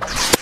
you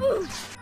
Oof.